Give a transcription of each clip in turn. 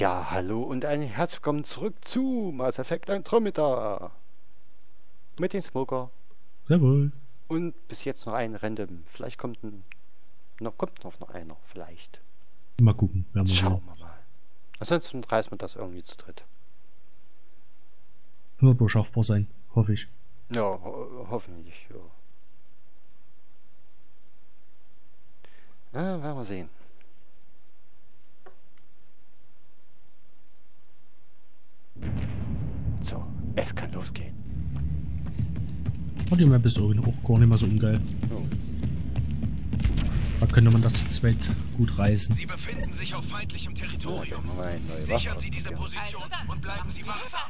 Ja, hallo und ein herzlich willkommen zurück zu Mass Effect Andromeda. Mit dem Smoker. Servus. Und bis jetzt noch ein Random. Vielleicht kommt ein, noch, kommt noch einer, vielleicht. Mal gucken. wir Schauen wir mal. Ansonsten reißen wir das irgendwie zu dritt. Wird wohl schaffbar sein, hoffe ich. Ja, ho hoffentlich, ja. Na, werden wir sehen. So, es kann losgehen. Und die Map ist auch auch gar nicht mehr so ungeil. Oh. Da könnte man das zu zweit gut reißen. Sie befinden sich auf feindlichem Ja, Territorium. neue Sichern Sie diese. Position und bleiben Sie wachsam.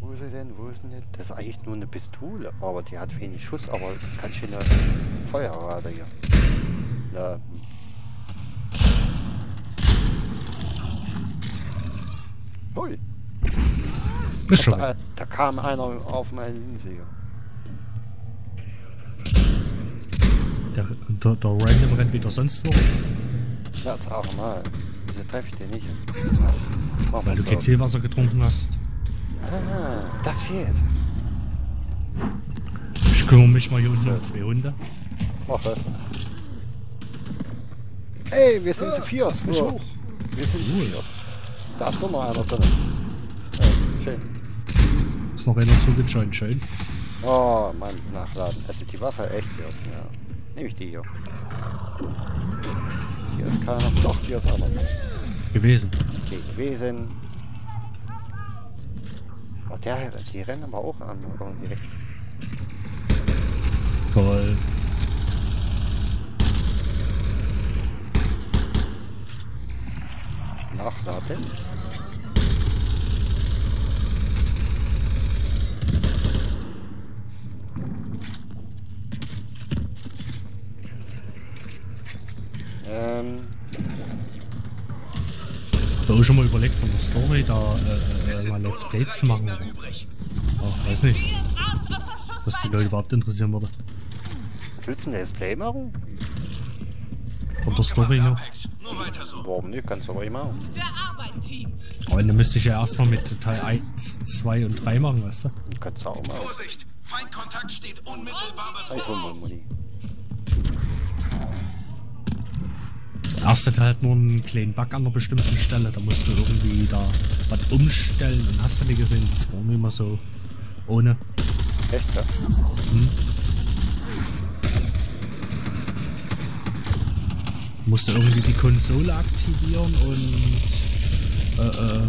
Wo ist sie denn? Wo ist denn das? Das ist eigentlich nur eine Pistole, aber die hat wenig Schuss, aber ganz schöne Feuerrate hier. Ja. Ist schon. da, da kam einer auf meine Linse hier. Der, der, der Random rennt wieder sonst wo. Ja, jetzt auch mal. Wieso treffe ich den nicht? Mach Weil du so. kein Zielwasser getrunken hast. Ah, das fehlt. Ich kümmere mich mal hier unten um zwei Hunde. Mach das. Ey, wir sind zu viert. lass mich hoch. Wir sind zu Cool. viert. Da ist doch noch einer drin. Ja, schön. Ist noch einer zugejoint, schön. Oh, Mann, nachladen. Also die Waffe echt hier. Ja. Nehme ich die hier. Hier ist keiner. Doch, hier ist einer. Gewesen. Okay, gewesen. Oh, der, die rennen aber auch an. Irgendwie. Toll. Nachladen. Hab auch schon mal überlegt, von der Story da äh, äh, mal Let's Play zu machen. Übrig. ach, weiß nicht. Was die Leute überhaupt interessieren würde. willst du ein Let's Play machen? Von der Story her. Apex. Nur weiter so. Warum nicht? Kannst du aber immer. Aber dann müsste ich ja erstmal mit Teil 1, 2 und 3 machen, weißt du? Kannst du auch machen. Vorsicht! Feindkontakt steht unmittelbar Ich hol mal bevor. Der erste Teil hat nur einen kleinen Bug an einer bestimmten Stelle. Da musst du irgendwie da was umstellen und hast du nicht gesehen. Das war nicht mehr so ohne. Echt, ja? Musste irgendwie die Konsole aktivieren und äh, äh,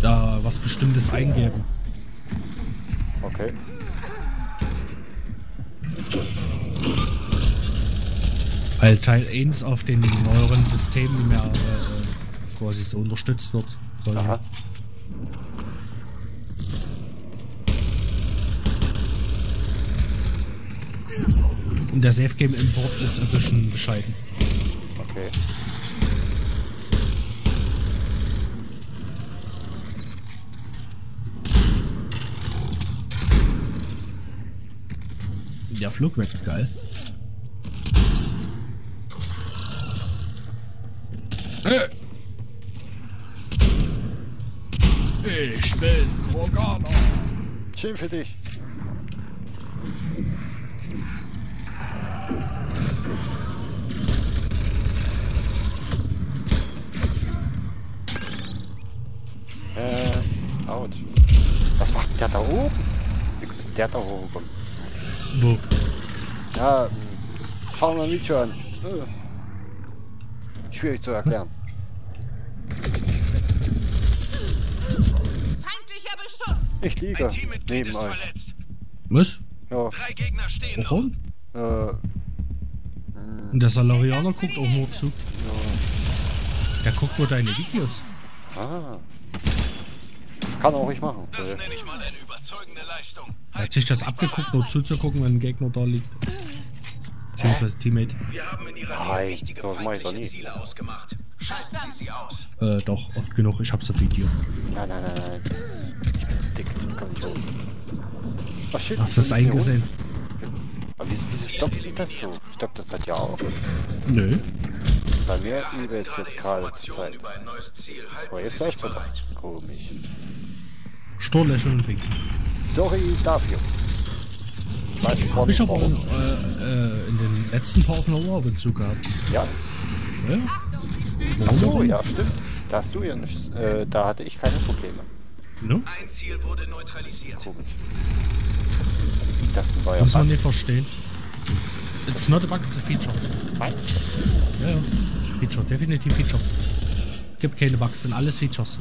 da was Bestimmtes eingeben. Okay. Weil Teil 1 auf den neueren Systemen nicht mehr äh, quasi so unterstützt wird. Aha. Und der Safe Game Import ist ein bisschen bescheiden. Okay. Der Flug wird geil. Ich bin Kroganer. Schön für dich. Äh, ouch. Was macht der da oben? Wie ist der da hochgekommen? Wo? Ja, hm, schauen wir schon. Äh. Schwierig zu erklären. Ich liege neben euch. verletzt. Was? Ja, Drei Gegner stehen noch. Warum? äh, Und der Salarianer guckt auch nur zu. Der guckt nur deine Videos. ah. Kann auch ich machen. Das nenne ich mal eine überzeugende Leistung. Er hat sich das abgeguckt, nur zuzugucken, wenn ein Gegner da liegt. Beziehungsweise Teammate. Wir haben in ihrer Nein, Nähe wichtige das mach ich doch feindliche nie. Ziele ausgemacht. Schalten Sie sie aus. Äh, doch, oft genug. Ich hab's auf Video. Nein, nein, nein, nein. Oh shit. Hast du das ich eingesehen? Aber wieso, wieso stoppt das so? Stoppt das bei dir auch? Nö. Bei mir übe ich jetzt gerade zur Zeit. Oh, Sie jetzt läuft's wieder. bereit. Komisch. Sturlächeln und winken. Sorry dafür. Ich weiß nicht, Hab ich aber warum. äh, äh, in den letzten paar Aufnahmen auch ab und zu gehabt. Ja, Ja? ach Warum so, ja, stimmt. Da hast du ja nicht, äh, da hatte ich keine Probleme. No? Ein Ziel wurde neutralisiert. Komisch. Das ist ein neuer Muss man nicht verstehen. It's not a bug, it's a feature. Du? Ja, ja. Feature, definitiv Feature. Gibt keine Bugs, sind alles Features.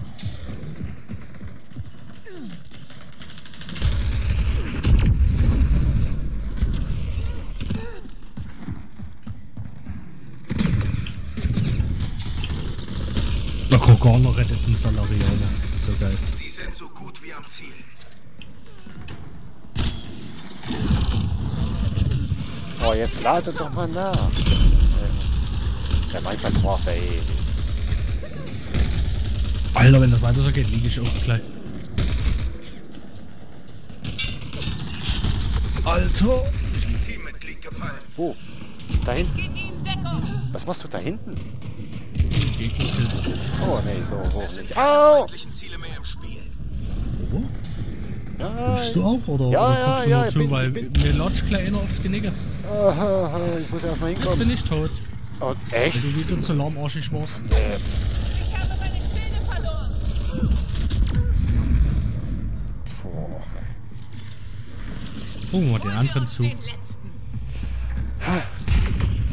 Der Kroganer rettet den Salarianer. So geil. Sind so gut wie am Ziel. Oh, jetzt lade doch mal nach. Ja, manchmal braucht er eh. Alter, wenn das weiter so geht, liege ich auch gleich. Alter! Wo? Da hinten. Was machst du da hinten? Oh, nee, so hoch nicht. Au! Nein. bist du auch? Oder, Ja, oder ja, guckst du ja, nur ich zu, bin- weil bin- mir lodgt gleich einer aufs Genicke. Ah, ich muss erst mal Jetzt hinkommen. bin ich tot. Oh, Wenn echt? du wieder zu lahmarschig warst. Ich habe meine Schilde verloren. Boah. Gucken wir den anderen zu. Den.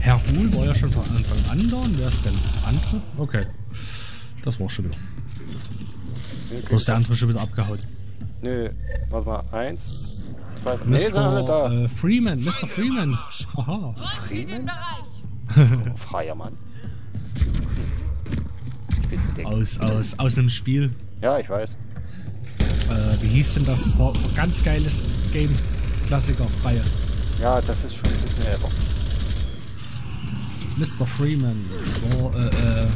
Herr Huhl war ja schon von Anfang an da. Und wer ist denn? Andere? Okay. Das war schon wieder. Wo ist der andere schon wieder abgehauen? Nö, warte mal. Eins, zwei, drei. Nee, sind alle da. Äh, Freeman, Mr. Freeman. Aha. Räumen Sie den Bereich. Oh, freier Mann. Ich bin zu dick. Aus, aus, aus einem Spiel. Ja, ich weiß. Äh, wie hieß denn das? Das war ein ganz geiles Game. Klassiker, Reihe. Ja, das ist schon ein bisschen älter. Mr. Freeman. Das war, äh, äh.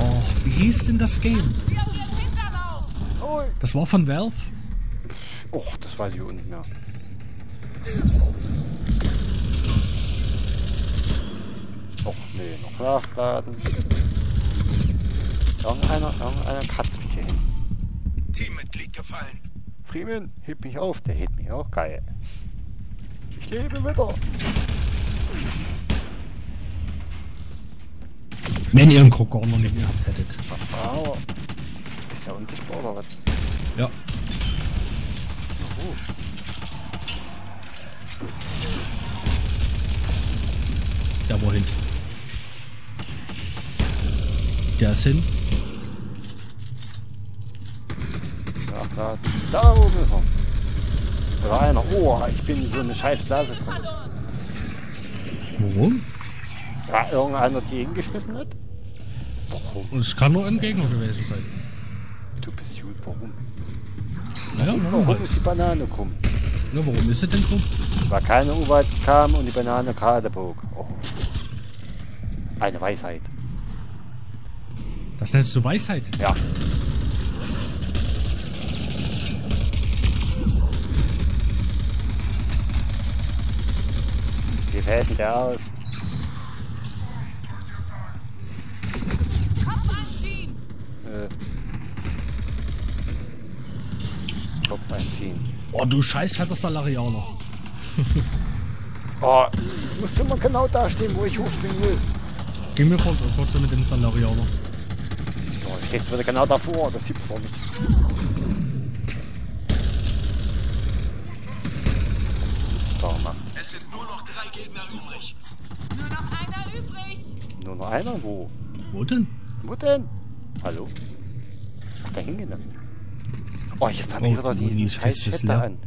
Oh, wie hieß denn das Game? Das war von Valve. Oh, das weiß ich auch nicht mehr. Och, nee, noch nachladen. Irgendeiner, irgendeiner kratzt mich hier hin. Teammitglied gefallen. Freeman, heb mich auf, der hebt mich auch geil. Ich lebe wieder. Wenn ihr einen Kroganer nicht gehabt hättet. Aber ist ja unsichtbar oder was? Ja. Der wohin? Der ist hin. Nachladen. Da oben ist er. Da war einer. Oh, ich bin in so eine scheiß Blase. Warum? Ja, irgendeiner die hingeschmissen hat? Warum? Es kann nur ein Gegner gewesen sein. Du bist gut, warum? Naja, warum Warum halt? ist die Banane krumm? Ja, warum ist es denn krumm? Weil keine U-Weit kam und die Banane gerade bog. Oh. Eine Weisheit. Das nennst du Weisheit. Ja. Wie fällt denn der aus? Oh, du scheiß fetter Salarianer. Oh, ich muss immer genau da stehen, wo ich hochspringen will. Geh mir kurz, kurz so mit dem Salarianer. So, ich stehe jetzt wieder genau davor, das gibt's doch nicht. Es sind nur noch drei Gegner übrig. Nur noch einer übrig. Nur noch einer? Wo? Wo denn? Wo denn? Hallo? Ach, da hingenommen. Oh, jetzt habe ich wieder die diesen scheiß leer. da an.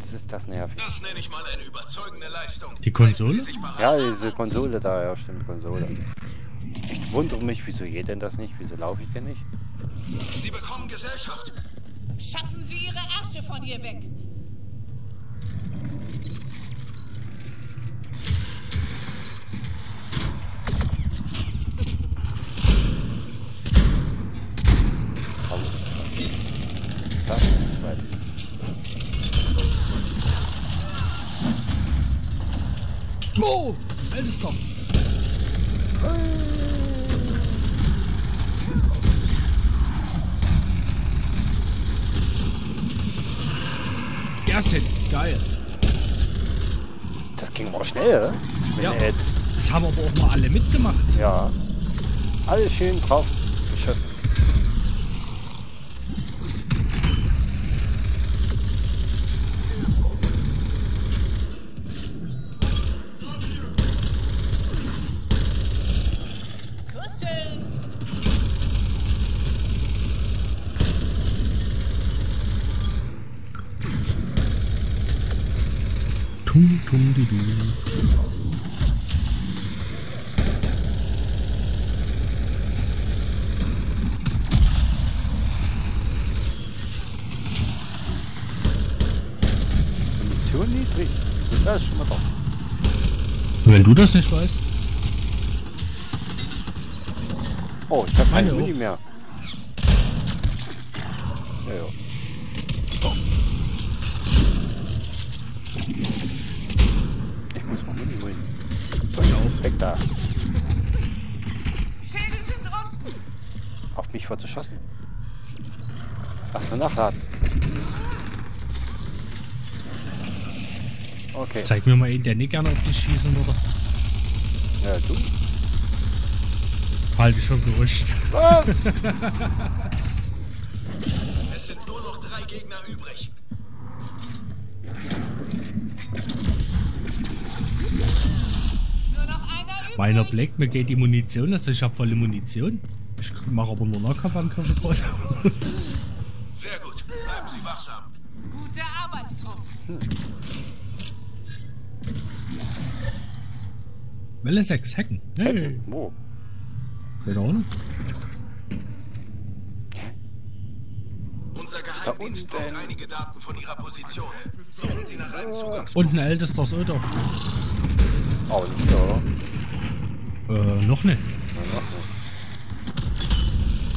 Das ist das nervig. Das nenne ich mal eine überzeugende Leistung. Die Konsole? Ja, diese Konsole da, ja stimmt, Konsole. Ich wundere mich, wieso geht denn das nicht? Wieso laufe ich denn nicht? Sie bekommen Gesellschaft. Schaffen Sie Ihre Ärsche von hier weg. Alles Das ist weit. Oh, ältester. Der sind geil. Das ging aber schnell, ne? Ja. Jetzt, Das haben aber auch mal alle mitgemacht. ja. Alles schön drauf Munition niedrig. Das ist schon mal drauf. Wenn du das nicht weißt. Oh, ich habe keine auch. mehr. Ja, ja. Ich muss mal Muni holen. So, weg da. Schädel sind unten. Auf mich wird geschossen. Erstmal nachladen. Okay. Zeig mir mal einen, der nicht gerne auf dich schießen würde. Ja, du. Halte ich schon gerüscht. Was? Es sind nur noch drei Gegner übrig. Nur noch einer übrig. Meiner Black, mir geht die Munition, also ich habe volle Munition. Ich mache aber nur Nahkampfangriffe drauf. Sehr gut. Bleiben Sie wachsam. Guter Arbeitstrupp. Welle 6, Hacken. Hey, Wo? keine Ahnung. Unser Da Geheimdienst unten. braucht einige Daten von Ihrer Position. Suchen Sie nach einem Zugangs... Und ein ältester Soda. Oh, ja. Äh, noch nicht. Na, noch nicht.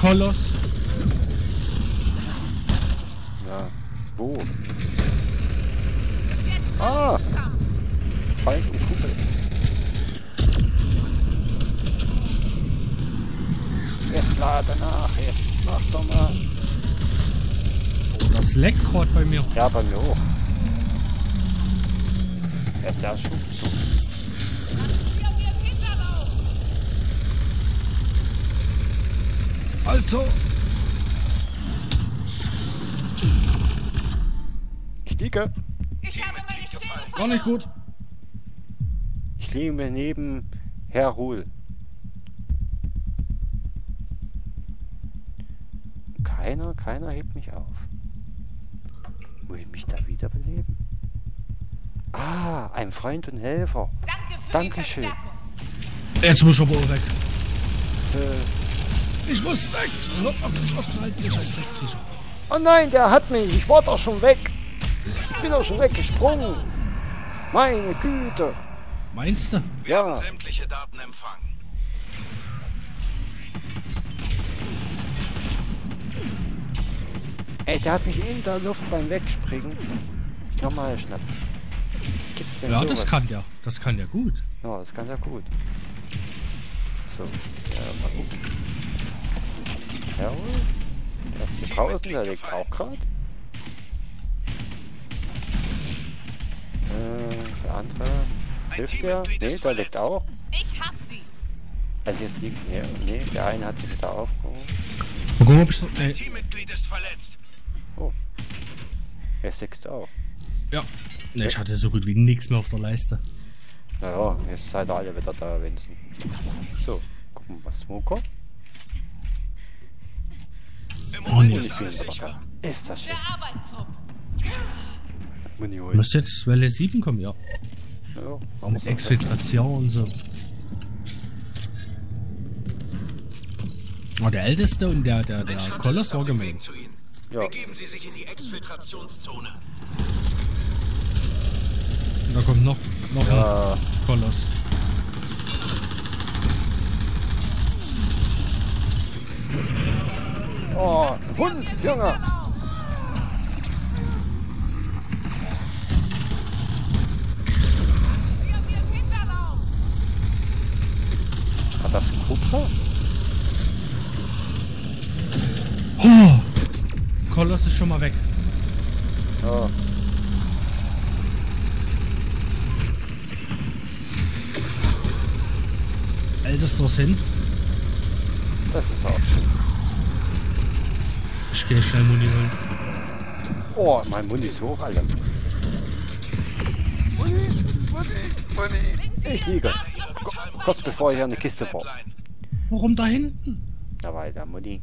Koloss. Ja. Wo? Ah! Feind und Kumpel. Jetzt lade nach, jetzt mach doch mal. Oh, das leckt gerade bei mir. Ja, bei mir auch. Erst der Schub. Hier auf ihren Hinterlauf. Alter! Ich liege. Ich habe meine Schädel Gar nicht gut. Ich liege mir neben Herr Ruhl. Keiner, keiner hebt mich auf. Muss ich mich da wiederbeleben? Ah, ein Freund und Helfer. Danke für Dankeschön. Jetzt muss ich aber auch weg. Äh, Ich muss weg! Oh nein, der hat mich. Ich war doch schon weg. Ich bin doch schon weggesprungen. Meine Güte. Meinst du? Wir Ja. haben sämtliche Daten empfangen. Ey, der hat mich in der Luft beim Wegspringen nochmal geschnappt. Gibt's denn Ja, sowas? das kann der. Das kann der gut. Ja, das kann ja gut. So, ja, mal gucken. Jawohl. Der ist hier draußen, der liegt auch gerade. Äh, der andere. Hilft der? Nee, der liegt auch. Ich hab sie. Also jetzt liegt. Nee, nee, der eine hat sich wieder aufgehoben. Mal gucken, ob ich. Teammitglied ist verletzt. Der sechste auch. Ja. Nee, ich hatte so gut wie nichts mehr auf der Leiste. Naja, jetzt seid ihr alle wieder da, Vincent. So, gucken wir mal, Smoker. Und ist das schön. Müsste jetzt Welle 7 kommen, ja. Ja, warum Mit? Exfiltration und so. Oh, der Älteste und der, der, der Ein Koloss war gemein. Ja. Begeben Sie sich in die Exfiltrationszone. Da kommt noch, noch ein Ja, Koloss. Oh, Hund, Junge. Hat er So. Oh! Koloss ist schon mal weg. Ja. Ältester sind. Das ist auch schön. Ich gehe schnell Muni holen. Oh, mein Mund ist hoch, Alter. Muni, Muni, Muni. Ich liege. Ku- Kurz bevor ich hier eine Kiste brauche. Warum da hinten? Da war der Muni.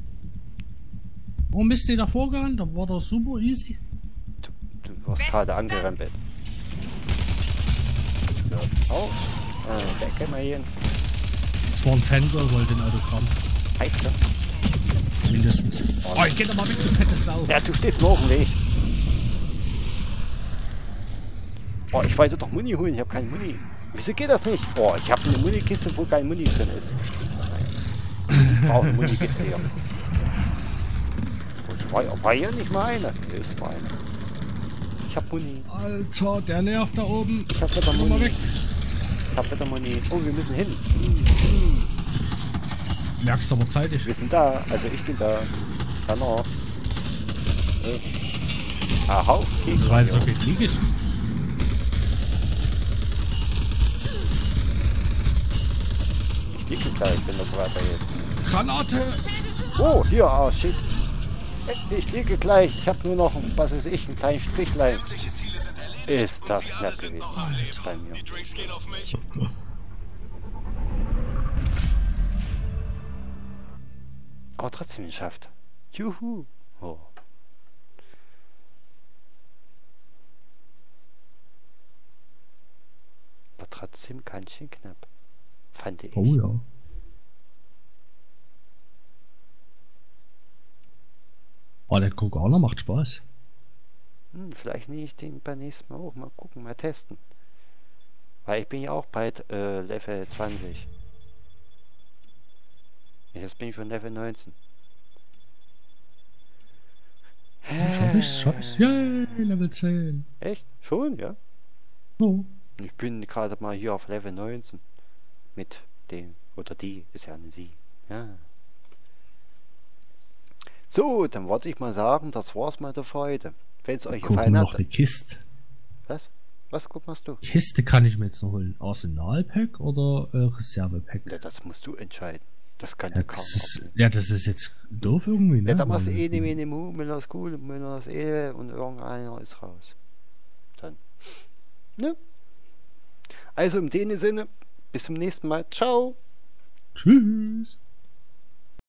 Warum bist du da vorgegangen? Da war doch super easy. Du, du wirst gerade angerempelt. So, auf. Äh, Decke mal hin. Das war ein Fangirl, wollte ein Autogramm. Heißt er? Mindestens. Oh, ich geh doch mal weg, du fette Sau. Ja, du stehst mir auf dem Weg. Oh, ich wollte doch Muni holen, ich habe keine Muni. Wieso geht das nicht? Oh, ich habe eine Munikiste, wo kein Muni drin ist. Ich brauche eine Munikiste hier. Und war, war hier nicht mal eine? Hier ist mal eine. Ich habe Muni. Alter, der nervt da oben. Ich habe wieder mal Muni. weg. Ich habe wieder Muni. Oh, wir müssen hin. Merkst aber zeitig. Wir sind da. Also ich bin da. Genau. Äh. Aha, okay. Das war jetzt okay kriegisch. Ich liege gleich, wenn das weitergeht. Granate! Oh, hier, ah, shit. Ich liege gleich. Ich habe nur noch, was weiß ich, einen kleinen Strichlein. Ist das knapp gewesen bei mir. Aber trotzdem geschafft. Juhu. Oh. War trotzdem ganz schön knapp. Fand ich. Oh ja. Oh, der Koganer macht Spaß. Hm, vielleicht nehme ich den beim nächsten Mal auch. Mal gucken, mal testen. Weil ich bin ja auch bald äh, Level 20. Jetzt bin ich schon Level 19. Scheiß, scheiß. Yay, Level 10. Echt? Schon, ja? Oh. Ich bin gerade mal hier auf Level 19. Mit dem, oder die, ist ja eine sie. Ja. So, dann wollte ich mal sagen, das war's mal für heute. Wenn es euch Gucken gefallen noch hat. eine Kiste. Was? Was guck machst du? Kiste kann ich mir jetzt noch holen. Arsenal-Pack oder äh, Reserve-Pack? Ja, das musst du entscheiden. Das kann Ja kaum ist, ja, das ist jetzt doof irgendwie, ne? Ja, da machst du Weil- eh die Mene Mu, Müller ist cool, Müller ist eh und irgendeiner ist raus. Dann. Ne? Also in dem Sinne, bis zum nächsten Mal. Ciao! Tschüss.